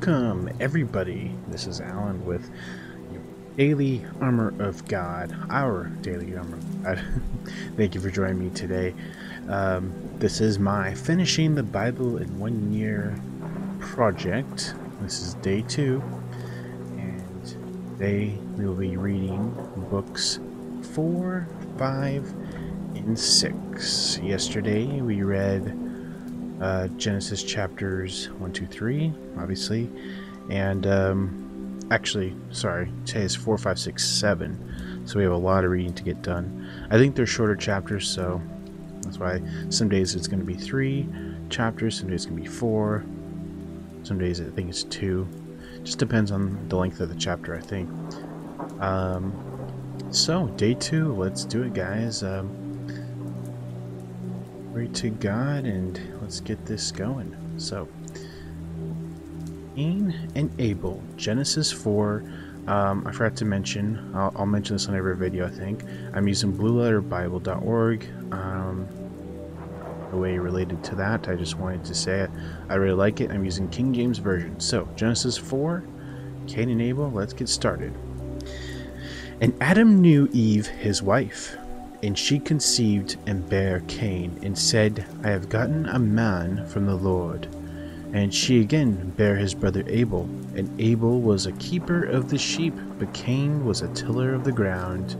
Welcome, everybody. This is Alan with your Daily Armor of God, our Daily Armor. Thank you for joining me today. Um, this is my Finishing the Bible in One Year project. This is day two, and today we will be reading books four, five, and six. Yesterday we read uh, Genesis chapters 1, 2, 3, obviously. And um, actually, sorry, today is 4, 5, 6, 7. So we have a lot of reading to get done. I think they're shorter chapters, so that's why some days it's going to be 3 chapters, some days it's going to be 4, some days I think it's 2. Just depends on the length of the chapter, I think. Um, so, day 2, let's do it, guys. Um, Pray to God and let's get this going. So, Cain and Abel, Genesis 4. Um, I forgot to mention, I'll, I'll, mention this on every video, I think. I'm using blueletterbible.org. Um, the way related to that, I just wanted to say it. I really like it. I'm using King James Version. So, Genesis 4, Cain and Abel, let's get started. And Adam knew Eve, his wife and she conceived and bare Cain, and said, I have gotten a man from the Lord. And she again bare his brother Abel. And Abel was a keeper of the sheep, but Cain was a tiller of the ground.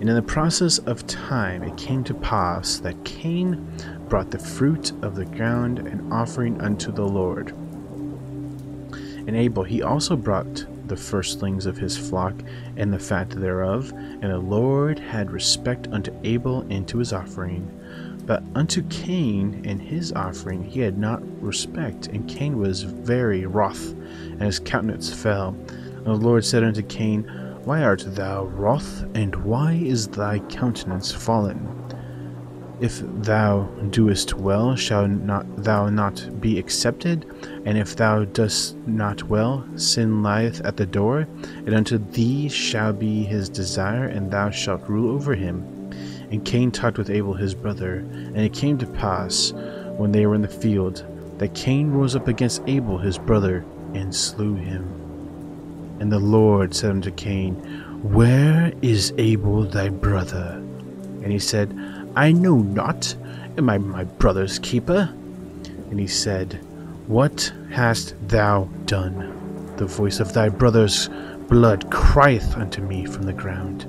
And in the process of time it came to pass that Cain brought the fruit of the ground an offering unto the Lord. And Abel he also brought the firstlings of his flock and the fat thereof. And the Lord had respect unto Abel and to his offering. But unto Cain and his offering he had not respect, and Cain was very wroth, and his countenance fell. And the Lord said unto Cain, Why art thou wroth, and why is thy countenance fallen? If thou doest well, shall not thou not be accepted? And if thou dost not well, sin lieth at the door, and unto thee shall be his desire, and thou shalt rule over him. And Cain talked with Abel his brother, and it came to pass, when they were in the field, that Cain rose up against Abel his brother, and slew him. And the Lord said unto Cain, Where is Abel thy brother? And he said, I know not. Am I my brother's keeper? And he said, What hast thou done? The voice of thy brother's blood crieth unto me from the ground.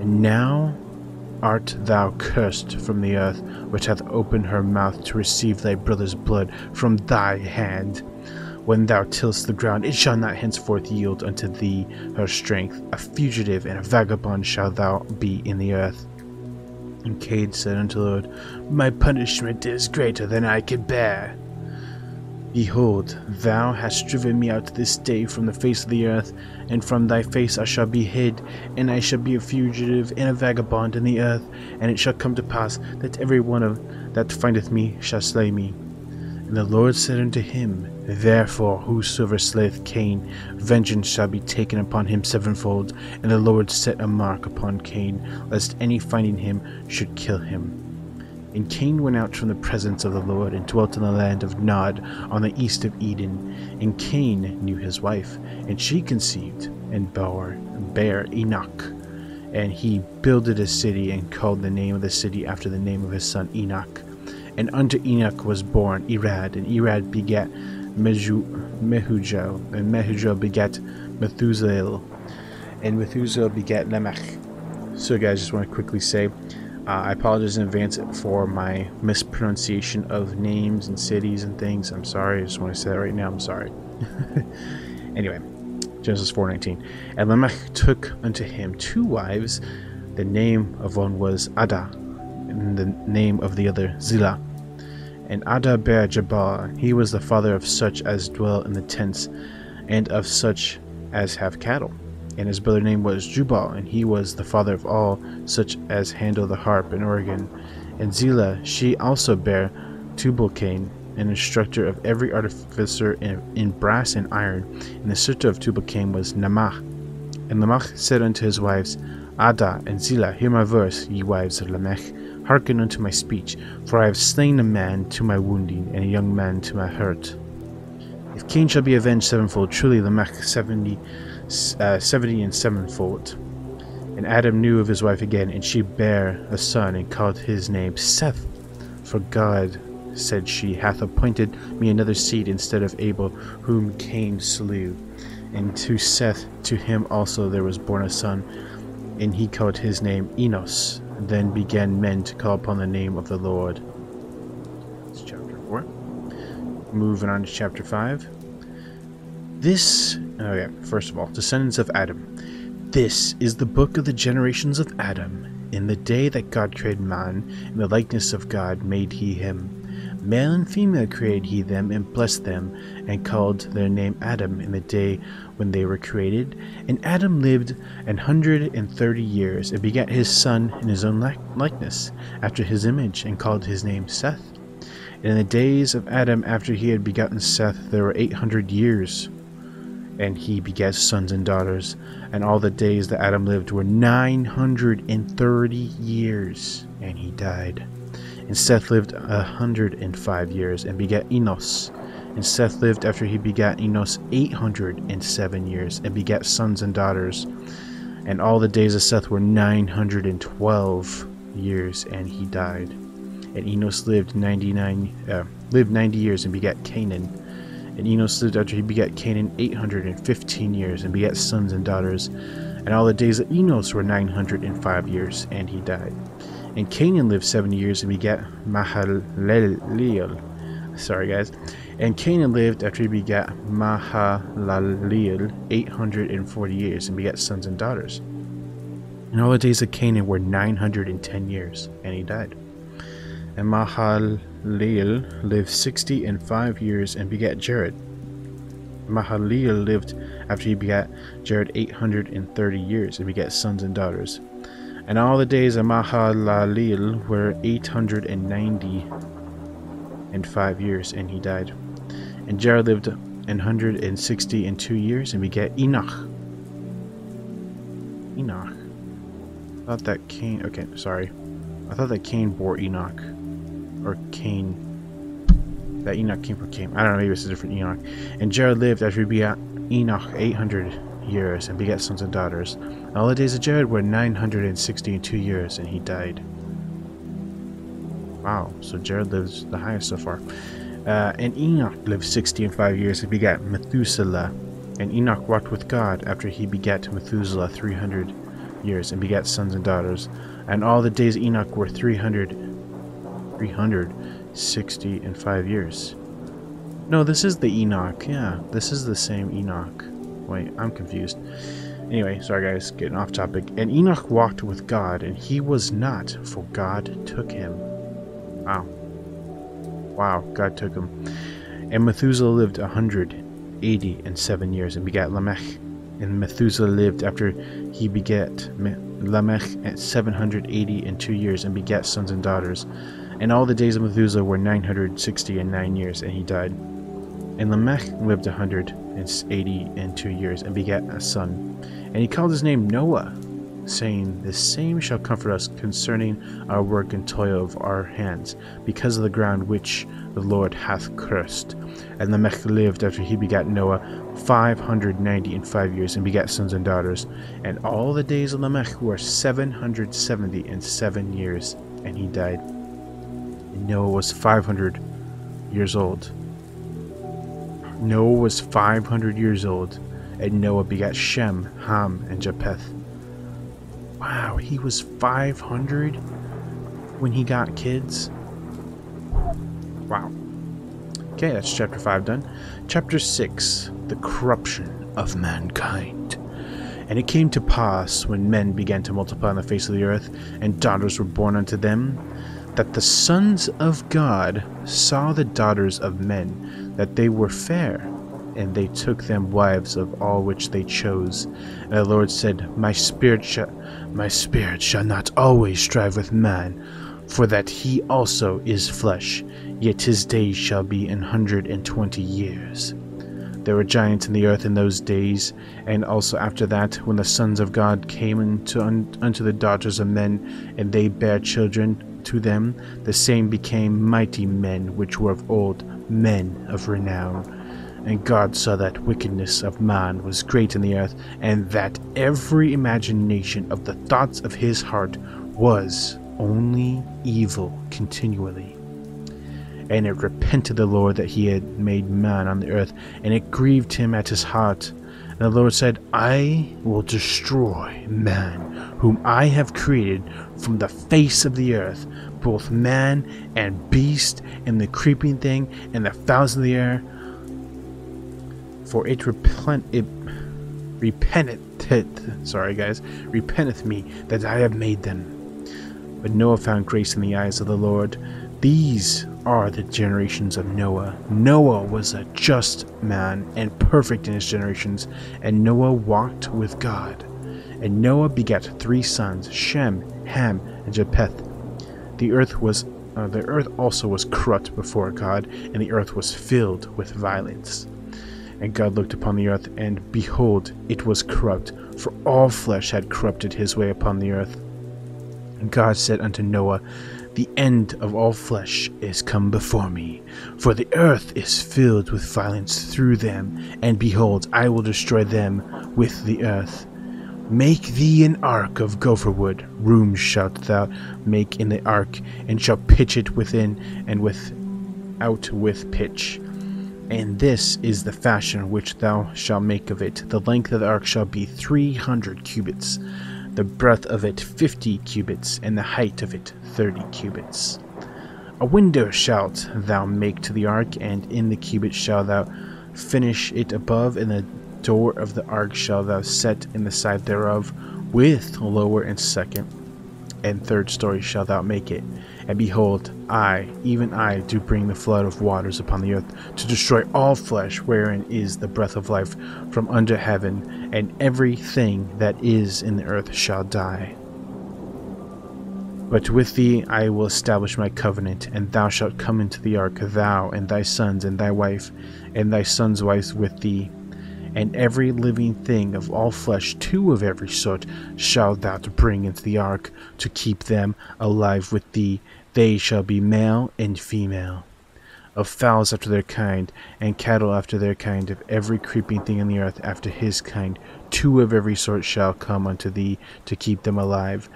And now art thou cursed from the earth, which hath opened her mouth to receive thy brother's blood from thy hand. When thou tillest the ground, it shall not henceforth yield unto thee her strength. A fugitive and a vagabond shalt thou be in the earth. And Cain said unto the Lord, My punishment is greater than I can bear. Behold, thou hast driven me out this day from the face of the earth, and from thy face I shall be hid, and I shall be a fugitive and a vagabond in the earth. And it shall come to pass that every one of that findeth me shall slay me. And the Lord said unto him, Therefore whosoever slayeth Cain, vengeance shall be taken upon him sevenfold. And the Lord set a mark upon Cain, lest any finding him should kill him. And Cain went out from the presence of the Lord, and dwelt in the land of Nod, on the east of Eden. And Cain knew his wife, and she conceived, and bore, bare Enoch. And he builded a city, and called the name of the city after the name of his son Enoch. And unto Enoch was born Irad, and Irad begat Mehu, Mehujael, and Mehujael begat Methuselah, and Methuselah begat Lamech. So, guys, just want to quickly say, uh, I apologize in advance for my mispronunciation of names and cities and things. I'm sorry. I just want to say that right now. I'm sorry. anyway, Genesis 4:19. And Lamech took unto him two wives. The name of one was Ada, and the name of the other Zillah. And Ada bare Jabal, he was the father of such as dwell in the tents, and of such as have cattle. And his brother name was Jubal, and he was the father of all such as handle the harp and organ. And Zillah, she also bare Tubal-Cain, an instructor of every artificer in, in, brass and iron. And the sister of Tubal-Cain was Naamah. And Lamech said unto his wives, Ada and Zillah, hear my verse, ye wives of Lamech. Hearken unto my speech, for I have slain a man to my wounding, and a young man to my hurt. If Cain shall be avenged sevenfold, truly Lamech seventy, uh, seventy and sevenfold. And Adam knew of his wife again, and she bare a son, and called his name Seth. For God, said she, hath appointed me another seed instead of Abel, whom Cain slew. And to Seth, to him also there was born a son, and he called his name Enos. Then began men to call upon the name of the Lord. It's chapter 4. Moving on to chapter 5. This, oh okay, first of all, descendants of Adam. This is the book of the generations of Adam. In the day that God created man, in the likeness of God made he him. Male and female created he them, and blessed them, and called their name Adam in the day when they were created. And Adam lived an hundred and thirty years, and begat his son in his own likeness, after his image, and called his name Seth. And in the days of Adam, after he had begotten Seth, there were eight hundred years. And he begat sons and daughters, and all the days that Adam lived were nine hundred and thirty years, and he died. And Seth lived a hundred and five years and begat Enos. And Seth lived after he begat Enos eight hundred and seven years and begat sons and daughters. And all the days of Seth were nine hundred and twelve years, and he died. And Enos lived ninety nine uh, lived ninety years and begat Cainan. And Enos lived after he begat Cainan eight hundred and fifteen years and begat sons and daughters. And all the days of Enos were nine hundred and five years, and he died. And Cainan lived 70 years and begat Mahalaleel. Sorry, guys. And Cainan lived after he begat Mahalaleel 840 years and begat sons and daughters. And all the days of Cainan were 910 years, and he died. And Mahalaleel lived 60 and 5 years and begat Jared. Mahalaleel lived after he begat Jared 830 years and begat sons and daughters. And all the days of Mahalaleel were 890 and five years, and he died. And Jared lived an hundred and sixty and two years, and begat Enoch. Enoch. I thought that Cain. Okay, sorry. I thought that Cain bore Enoch, or Cain. That Enoch came from Cain. I don't know. Maybe it's a different Enoch. And Jared lived after he begat Enoch eight hundred years, and begat sons and daughters. All the days of Jared were 962 years, and he died. Wow, so Jared lives the highest so far. Uh, and Enoch lived 60 and 5 years and begat Methuselah. And Enoch walked with God after he begat Methuselah 300 years and begat sons and daughters. And all the days Enoch were 300, 360 and 5 years. No, this is the Enoch. Yeah, this is the same Enoch. Wait, I'm confused. Anyway, sorry guys, getting off topic. And Enoch walked with God, and he was not, for God took him. Wow. Wow, God took him. And Methuselah lived a hundred eighty and seven years and begat Lamech. And Methuselah lived after he begat Lamech at seven hundred eighty and two years and begat sons and daughters. And all the days of Methuselah were nine hundred sixty and nine years, and he died. And Lamech lived a hundred and eighty and two years, and begat a son. And he called his name Noah, saying, The same shall comfort us concerning our work and toil of our hands, because of the ground which the Lord hath cursed. And Lamech lived after he begat Noah five hundred ninety and five years, and begat sons and daughters. And all the days of Lamech were seven hundred seventy and seven years, and he died. And Noah was five hundred years old Noah was 500 years old, and Noah begat Shem, Ham, and Japheth. Wow, he was 500 when he got kids? Wow. Okay, that's chapter 5 done. Chapter 6 The Corruption of Mankind. And it came to pass, when men began to multiply on the face of the earth, and daughters were born unto them, that the sons of God saw the daughters of men, that they were fair, and they took them wives of all which they chose. And the Lord said, My spirit shall, my spirit shall not always strive with man, for that he also is flesh, yet his days shall be an hundred and twenty years. There were giants in the earth in those days, and also after that, when the sons of God came unto, unto the daughters of men, and they bare children, to them, the same became mighty men which were of old, men of renown. And God saw that wickedness of man was great in the earth, and that every imagination of the thoughts of his heart was only evil continually. And it repented the Lord that he had made man on the earth, and it grieved him at his heart. And the Lord said, I will destroy man, whom I have created from the face of the earth, both man and beast, and the creeping thing, and the fowls of the air. For it repent it repenteth sorry guys, repenteth me that I have made them. But Noah found grace in the eyes of the Lord. These are the generations of Noah. Noah was a just man and perfect in his generations, and Noah walked with God. And Noah begat three sons, Shem, Ham, and Japheth. The earth was uh, the earth also was corrupt before God, and the earth was filled with violence. And God looked upon the earth, and behold, it was corrupt, for all flesh had corrupted his way upon the earth. And God said unto Noah, The end of all flesh is come before me, for the earth is filled with violence through them, and behold, I will destroy them with the earth. Make thee an ark of gopher wood. Rooms shalt thou make in the ark, and shalt pitch it within and without with pitch. And this is the fashion which thou shalt make of it. The length of the ark shall be three hundred cubits the breadth of it fifty cubits, and the height of it thirty cubits. A window shalt thou make to the ark, and in the cubit shalt thou finish it above, and the door of the ark shalt thou set in the side thereof, with lower and second and third story shalt thou make it. And behold, I, even I, do bring the flood of waters upon the earth, to destroy all flesh wherein is the breath of life from under heaven, and everything that is in the earth shall die. But with thee I will establish my covenant, and thou shalt come into the ark, thou and thy sons and thy wife, and thy sons' wives with thee, and every living thing of all flesh, two of every sort, shalt thou bring into the ark, to keep them alive with thee. They shall be male and female. Of fowls after their kind, and cattle after their kind, of every creeping thing in the earth after his kind, two of every sort shall come unto thee, to keep them alive.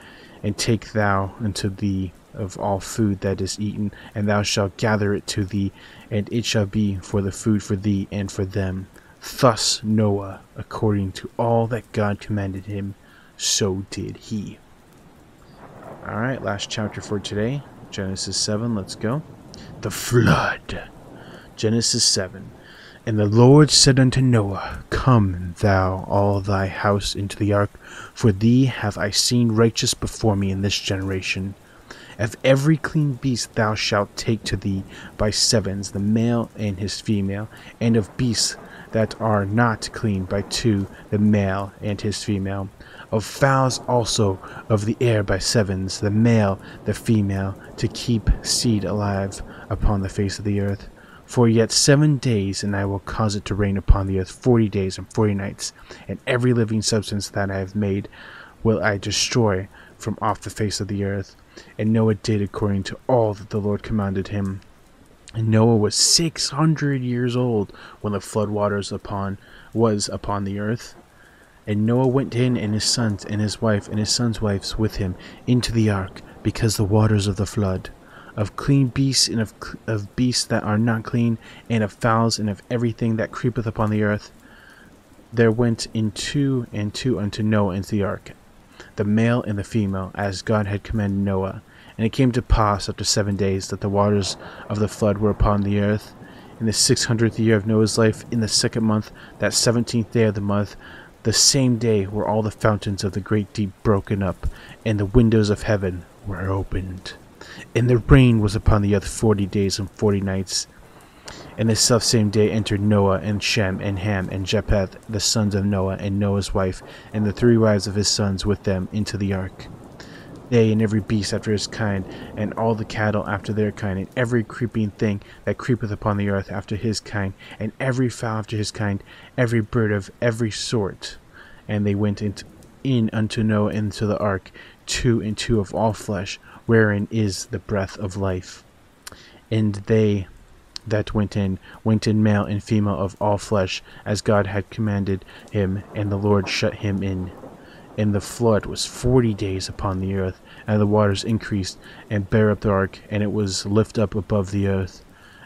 And take thou unto thee of all food that is eaten, and thou shalt gather it to thee, and it shall be for the food for thee and for them Thus Noah, according to all that God commanded him, so did he. Alright, last chapter for today Genesis 7. Let's go. The flood. Genesis 7. And the Lord said unto Noah, Come thou all thy house into the ark, for thee have I seen righteous before me in this generation. Of every clean beast thou shalt take to thee by sevens, the male and his female, and of beasts that are not clean by two, the male and his female. Of fowls also of the air by sevens, the male, the female, to keep seed alive upon the face of the earth. For yet seven days, and I will cause it to rain upon the earth forty days and forty nights, and every living substance that I have made will I destroy from off the face of the earth. And Noah did according to all that the Lord commanded him. And Noah was six hundred years old when the flood waters upon was upon the earth. And Noah went in and his sons and his wife and his sons' wives with him into the ark, because the waters of the flood, of clean beasts and of, of beasts that are not clean, and of fowls and of everything that creepeth upon the earth, there went in two and two unto Noah into the ark, the male and the female, as God had commanded Noah. And it came to pass after seven days that the waters of the flood were upon the earth. In the six hundredth year of Noah's life, in the second month, that seventeenth day of the month, the same day were all the fountains of the great deep broken up, and the windows of heaven were opened. And the rain was upon the earth forty days and forty nights. And the selfsame day entered Noah and Shem and Ham and Japheth, the sons of Noah, and Noah's wife, and the three wives of his sons with them into the ark they and every beast after his kind, and all the cattle after their kind, and every creeping thing that creepeth upon the earth after his kind, and every fowl after his kind, every bird of every sort. And they went into, in unto Noah into the ark, two and two of all flesh, wherein is the breath of life. And they that went in went in male and female of all flesh, as God had commanded him, and the Lord shut him in. And the flood was forty days upon the earth, and the waters increased, and bare up the ark, and it was lift up above the earth.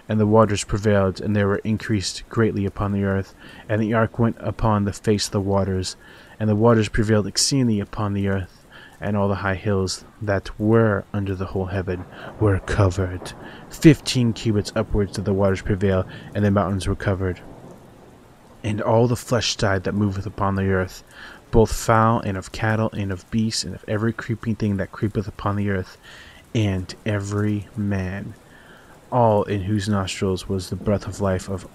And the waters prevailed, and they were increased greatly upon the earth, and the ark went upon the face of the waters, and the waters prevailed exceedingly upon the earth, and all the high hills that were under the whole heaven were covered. Fifteen cubits upwards did the waters prevail, and the mountains were covered. And all the flesh died that moveth upon the earth, both fowl and of cattle and of beasts and of every creeping thing that creepeth upon the earth, and every man, all in whose nostrils was the breath of life of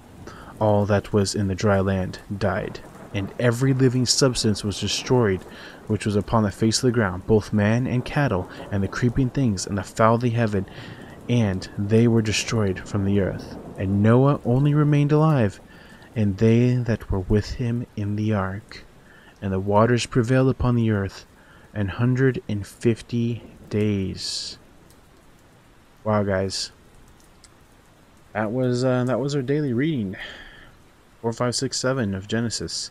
all that was in the dry land, died. And every living substance was destroyed, which was upon the face of the ground, both man and cattle, and the creeping things, and the fowl of the heaven, and they were destroyed from the earth. And Noah only remained alive, and they that were with him in the ark and the waters prevailed upon the earth an hundred and fifty days. Wow, guys, that was uh, that was our daily reading, four, five, six, seven of Genesis.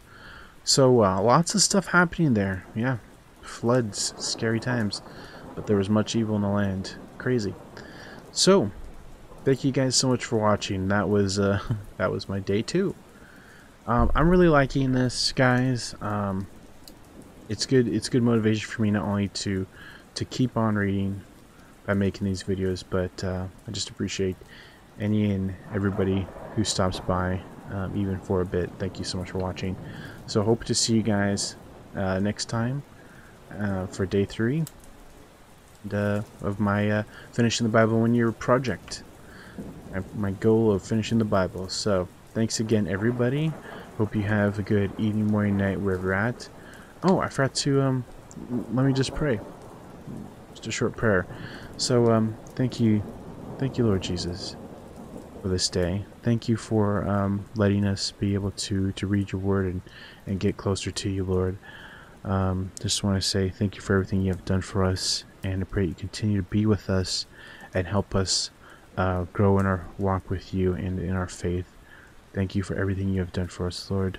So uh, lots of stuff happening there. Yeah, floods, scary times, but there was much evil in the land. Crazy. So, thank you guys so much for watching. That was uh, that was my day two. Um, I'm really liking this, guys. Um, it's good. It's good motivation for me not only to to keep on reading by making these videos, but uh, I just appreciate any and everybody who stops by, um, even for a bit. Thank you so much for watching. So hope to see you guys uh, next time uh, for day three and, uh, of my uh, finishing the Bible one year project. My goal of finishing the Bible. So thanks again, everybody. Hope you have a good evening, morning, night, wherever you're at. Oh, I forgot to, um, let me just pray. Just a short prayer. So, um, thank you, thank you, Lord Jesus, for this day. Thank you for, um, letting us be able to, to read your word and, and get closer to you, Lord. Um, just want to say thank you for everything you have done for us, and I pray you continue to be with us and help us uh, grow in our walk with you and in our faith. Thank you for everything you have done for us, Lord.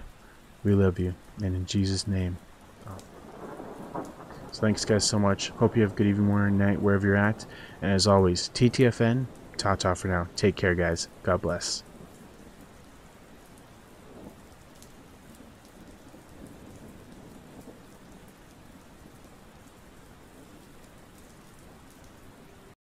We love you. And in Jesus' name. So thanks, guys, so much. Hope you have a good evening, morning, night, wherever you're at. And as always, TTFN, ta ta for now. Take care, guys. God bless.